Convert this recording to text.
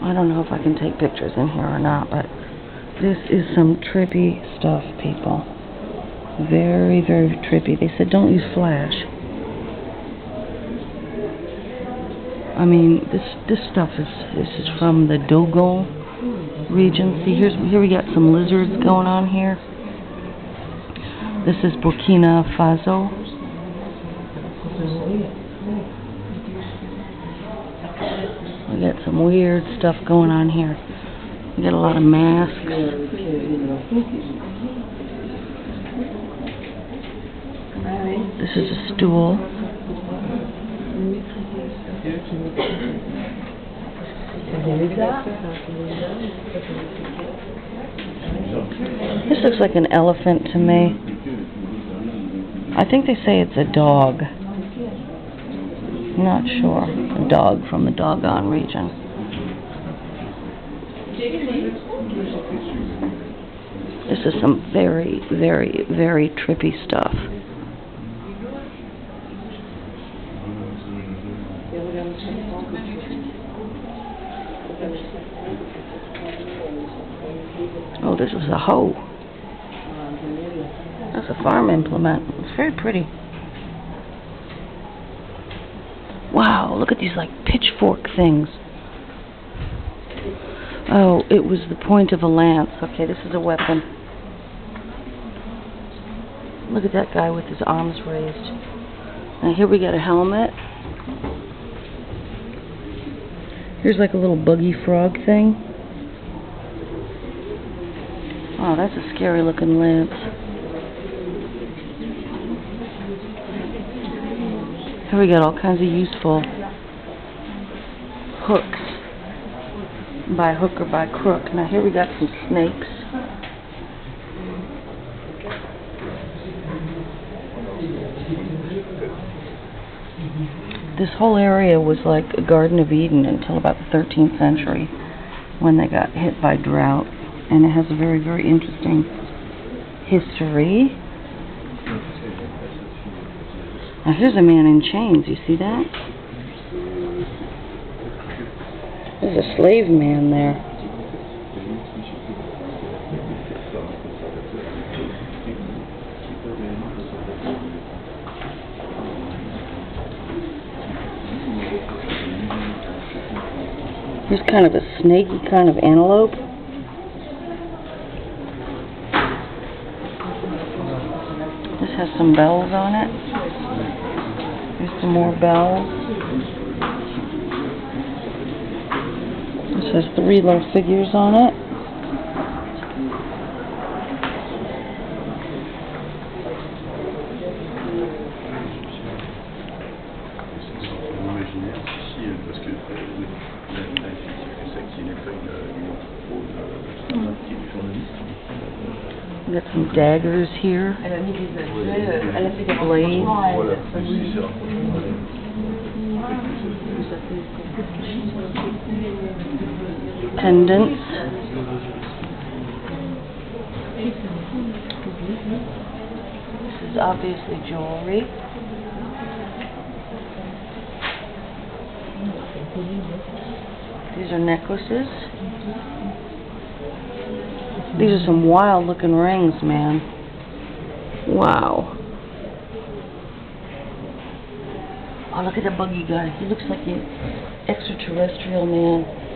I don't know if I can take pictures in here or not, but this is some trippy stuff, people. Very, very trippy. They said don't use flash. I mean, this this stuff is this is from the Dogon region. See, here's here we got some lizards going on here. This is Burkina Faso. We got some weird stuff going on here. We got a lot of masks. This is a stool. This looks like an elephant to me. I think they say it's a dog. Not sure. A dog from the doggone region. This is some very, very, very trippy stuff. Oh, this is a hoe. That's a farm implement. It's very pretty. Wow, look at these like pitchfork things. Oh, it was the point of a lance. Okay, this is a weapon. Look at that guy with his arms raised. Now here we got a helmet. Here's like a little buggy frog thing. Oh, that's a scary looking lance. Here we got all kinds of useful hooks by hook or by crook. Now here we got some snakes. This whole area was like a Garden of Eden until about the 13th century when they got hit by drought. And it has a very, very interesting history. Now here's a man in chains, you see that? There's a slave man there. Here's kind of a snaky kind of antelope. This has some bells on it. More bells. This has three little figures on it. imaginaire ici, parce que la, la fille c'est ça qui n'est pas une, une propos de, qui est journaliste. We got some daggers here. Elle a mis des objets, elle a fait des Blade. rapprochements à elle. Voilà, c'est ça. pendants. This is obviously jewelry. These are necklaces. These are some wild looking rings, man. Wow. Oh, look at the buggy guy. He looks like an extraterrestrial man.